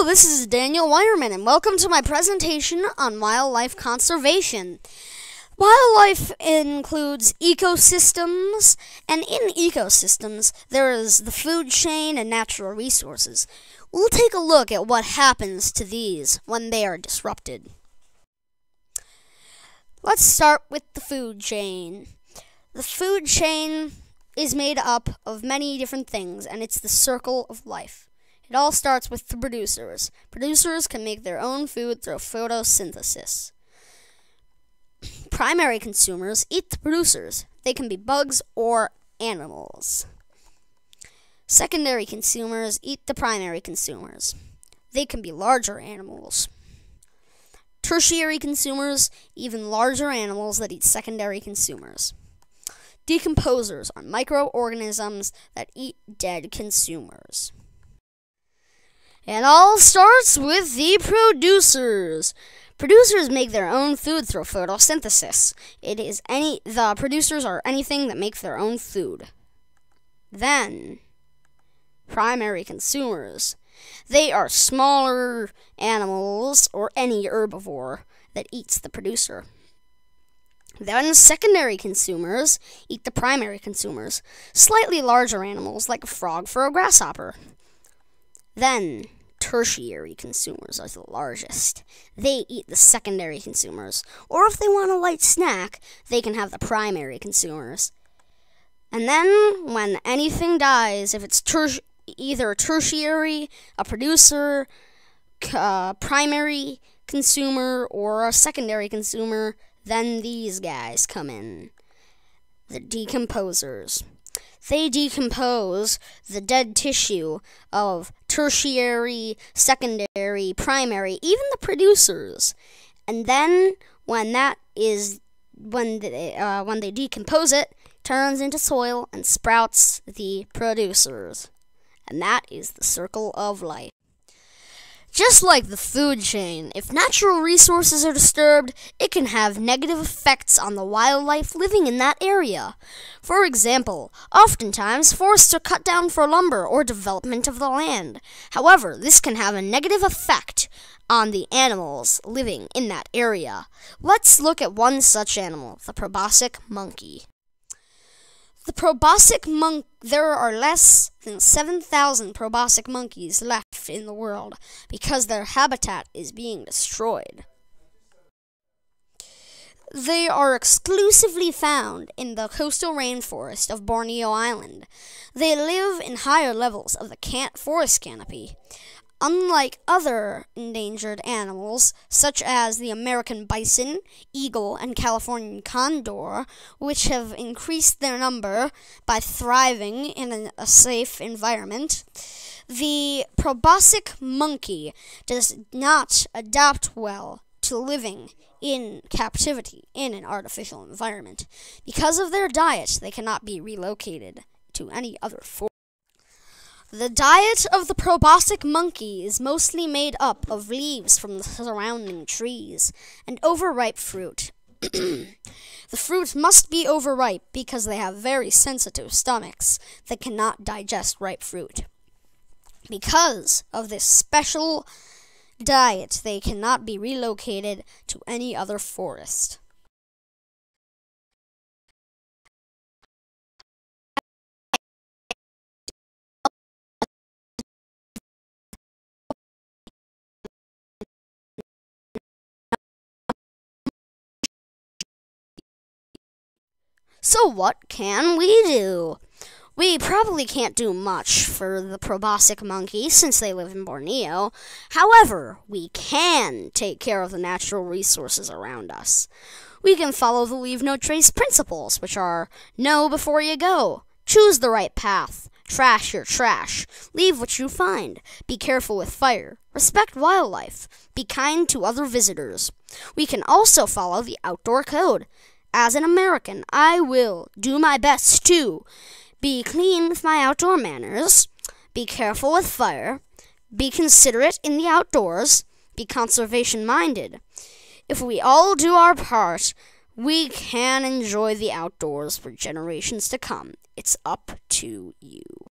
Hello, this is Daniel Weierman, and welcome to my presentation on wildlife conservation. Wildlife includes ecosystems, and in ecosystems, there is the food chain and natural resources. We'll take a look at what happens to these when they are disrupted. Let's start with the food chain. The food chain is made up of many different things, and it's the circle of life. It all starts with the producers. Producers can make their own food through photosynthesis. Primary consumers eat the producers. They can be bugs or animals. Secondary consumers eat the primary consumers. They can be larger animals. Tertiary consumers, even larger animals that eat secondary consumers. Decomposers are microorganisms that eat dead consumers. It all starts with the producers. Producers make their own food through photosynthesis. It is any the producers are anything that make their own food. Then primary consumers. They are smaller animals or any herbivore that eats the producer. Then secondary consumers eat the primary consumers, slightly larger animals like a frog for a grasshopper. Then, tertiary consumers are the largest. They eat the secondary consumers, or if they want a light snack, they can have the primary consumers. And then, when anything dies, if it's ter- either a tertiary, a producer, a uh, primary consumer, or a secondary consumer, then these guys come in. The decomposers. They decompose the dead tissue of tertiary, secondary, primary, even the producers. And then when that is when they, uh, when they decompose it, turns into soil and sprouts the producers. And that is the circle of life. Just like the food chain, if natural resources are disturbed, it can have negative effects on the wildlife living in that area. For example, oftentimes forests are cut down for lumber or development of the land. However, this can have a negative effect on the animals living in that area. Let's look at one such animal, the proboscis monkey. The proboscis monk there are less than 7,000 proboscis monkeys left in the world because their habitat is being destroyed. They are exclusively found in the coastal rainforest of Borneo Island. They live in higher levels of the forest canopy. Unlike other endangered animals, such as the American bison, eagle, and Californian condor, which have increased their number by thriving in a safe environment, the proboscis monkey does not adapt well to living in captivity in an artificial environment. Because of their diet, they cannot be relocated to any other form. The diet of the proboscis monkey is mostly made up of leaves from the surrounding trees and overripe fruit. the fruit must be overripe because they have very sensitive stomachs that cannot digest ripe fruit. Because of this special diet, they cannot be relocated to any other forest. So, what can we do? We probably can't do much for the proboscis monkey since they live in Borneo. However, we can take care of the natural resources around us. We can follow the leave no trace principles, which are know before you go, choose the right path, trash your trash, leave what you find, be careful with fire, respect wildlife, be kind to other visitors. We can also follow the outdoor code. As an American, I will do my best to be clean with my outdoor manners, be careful with fire, be considerate in the outdoors, be conservation minded. If we all do our part, we can enjoy the outdoors for generations to come. It's up to you.